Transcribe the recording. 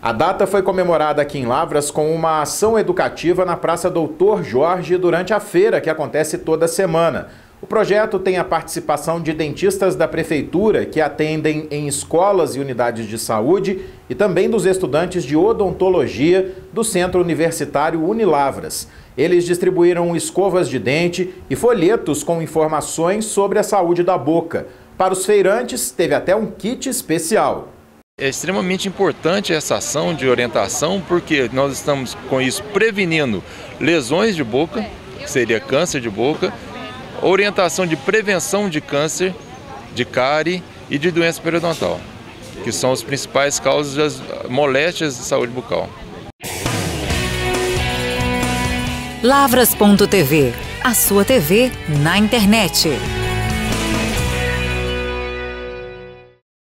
A data foi comemorada aqui em Lavras com uma ação educativa na Praça Doutor Jorge durante a feira que acontece toda semana. O projeto tem a participação de dentistas da prefeitura que atendem em escolas e unidades de saúde e também dos estudantes de odontologia do Centro Universitário Unilavras. Eles distribuíram escovas de dente e folhetos com informações sobre a saúde da boca. Para os feirantes, teve até um kit especial. É extremamente importante essa ação de orientação porque nós estamos com isso prevenindo lesões de boca, que seria câncer de boca, orientação de prevenção de câncer, de cárie e de doença periodontal, que são as principais causas das moléstias de saúde bucal. Lavras.tv, a sua TV na internet.